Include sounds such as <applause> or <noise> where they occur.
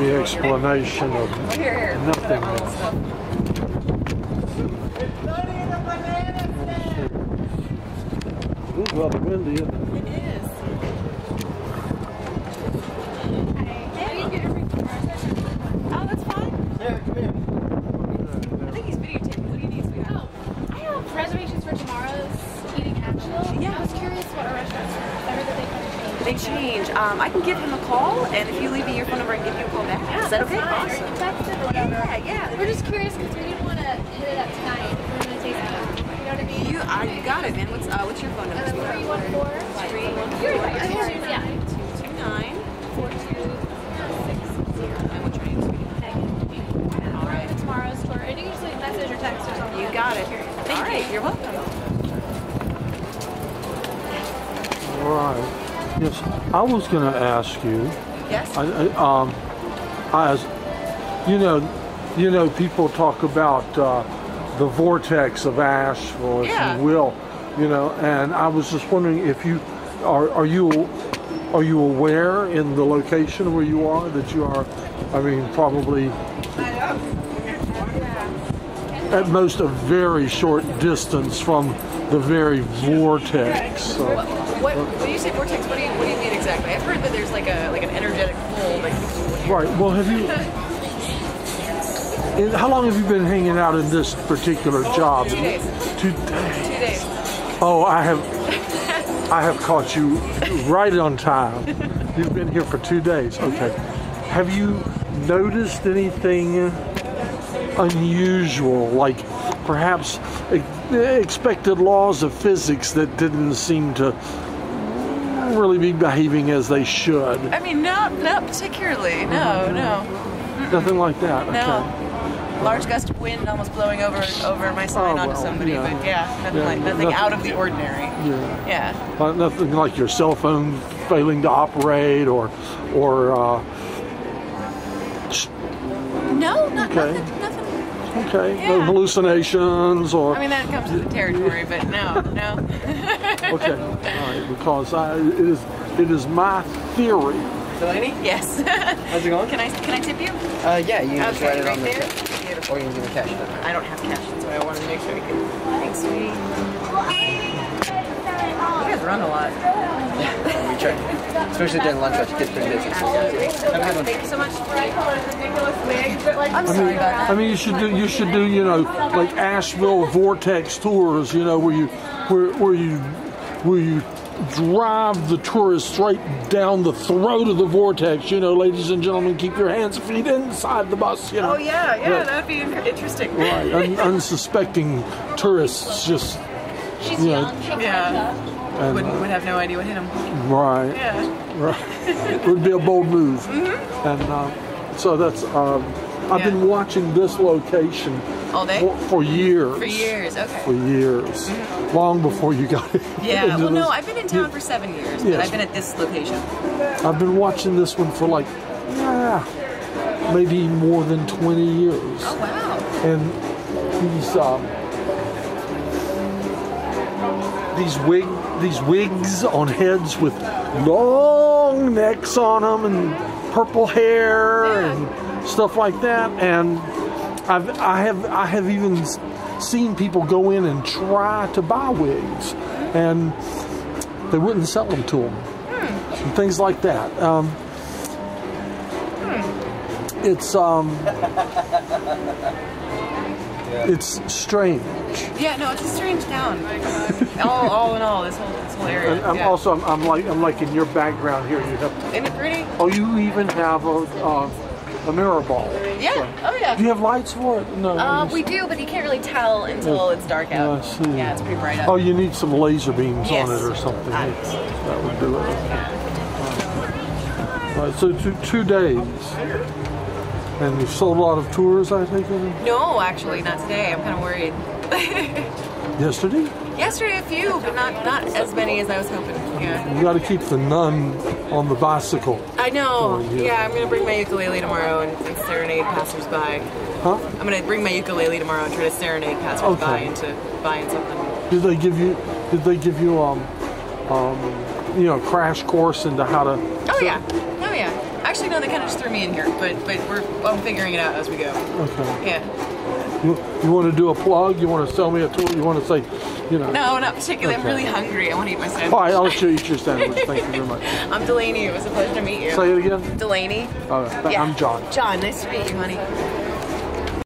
the explanation of nothingness. It is rather windy, isn't it? It is. Oh, that's fine. I think he's videotaping. What do you need, sweetheart? I have reservations for tomorrow's Eating Asheville. Yeah. I was curious what our restaurants were. I heard that they kind of changed. They change. Um, I can give him a call, and if you leave me your phone number, I can give you a call back. Is that okay? Fine. Or you can text it or whatever. Yeah, yeah. We're just curious because we didn't want to hit it up tonight. We're going to take it out. You know what I mean? You, uh, got it, man. What's uh, what's your phone number? Uh, sweetheart? 314 Three one You're four right. Yeah. two nine. 4260. And what's your name? All right. Tomorrow's tour. And you can just leave a message or text or something. You got it. All right, you're welcome. Right. Yes, I was going to ask you. Yes. I, I, um, as you know, you know, people talk about uh, the vortex of Asheville, if Yeah. you will. You know, and I was just wondering if you are are you are you aware in the location where you are that you are, I mean, probably at most a very short distance from the very vortex. So, What when you say vortex? What do you what do you mean exactly? I've heard that there's like a like an energetic pull that keeps. Right. Well, have you? How long have you been hanging out in this particular job? Two days. Two Two days. Oh, I have, <laughs> I have caught you right on time. You've been here for two days. Okay. Have you noticed anything unusual, like perhaps expected laws of physics that didn't seem to really be behaving as they should? I mean, not not particularly. No, no, Nothing like that. Okay. no. Large gust of wind almost blowing over over my sign Oh, onto well, somebody, yeah. but yeah, nothing Yeah, like nothing nothing- out of the ordinary. Yeah. Yeah. Nothing like your cell phone failing to operate or or uh, No, not Okay. nothing. Nothing. okay no Yeah. hallucinations or I mean, that comes with the territory, but no, no. <laughs> okay all right because I, it is it is my theory Delaney? yes. <laughs> How's it going? can I can I tip you? Uh, yeah, you can just write it right on the there. tip. Beautiful. Or you can give me cash. doesn't. I don't have cash, that's why I wanted to make sure you could. Thanks, sweetie. You guys run a lot. We try. Especially during lunch, rush, it gets pretty busy. Have a good one. Thank you so much. I'm sorry about that. I mean you should do you should do you know like Asheville vortex tours you know where you where where you where you drive the tourists right down the throat of the vortex you know ladies and gentlemen keep your hands and feet inside the bus you know Oh yeah, yeah, Yeah. that'd be interesting. right un- unsuspecting tourists just She's Yeah. young. She Yeah. And, Would, would have no idea what hit him. right Yeah. <laughs> Right. it would be a bold move. Mm-hmm. And uh, so that's, um, I've Yeah. been watching this location All day? for, for years. For years, okay. For years. Long before you got <laughs> it. Yeah, well, no. I've been in town for seven years, but I've been at this location. I've been watching this one for like, yeah, maybe more than 20 years. Oh, wow. and these um, these wig these wigs on heads with long necks on them and purple hair Yeah. and stuff like that. And I've I have I have even seen people go in and try to buy wigs and they wouldn't sell them to them and things like that. Um, it's um <laughs> it's strange Yeah, no, it's a strange town. all, all in all, this whole, this whole area. And I'm yeah. also, I'm, I'm like, I'm like in your background here. You have, Isn't it pretty? oh, you even have a, uh, a mirror ball. Yeah. Oh, yeah. Do you have lights for it? No. Uh, we do, but you can't really tell until it's dark out. I see. Yeah, it's pretty bright out. Oh, you need some laser beams Yes. on it or something. Obviously. That would do it. Right, so two, two days. And you've sold a lot of tours, I think, in No, actually, not today. I'm kind of worried. <laughs> yesterday? Yesterday, a few, but not not as many as I was hoping. Yeah. You got to keep the nun on the bicycle. I know. Oh, yeah. yeah. I'm gonna bring my ukulele tomorrow and, and serenade passersby. Huh? I'm gonna bring my ukulele tomorrow and try to serenade passersby Okay. into buying something. Did they give you? Did they give you um, um, you know, crash course into how to? Oh yeah. Actually, no, they kind of just threw me in here, but but we're I'm figuring it out as we go. Okay. Yeah. You, you want to do a plug? You want to sell me a tool? You want to say, you know? No, not particularly. I'm really hungry. I want to eat my sandwich. All right, I'll let you eat your sandwich. Thank you very much. <laughs> I'm Delaney. It was a pleasure to meet you. Say it again. Delaney. Uh, Yeah. I'm John. John, nice to meet you, honey.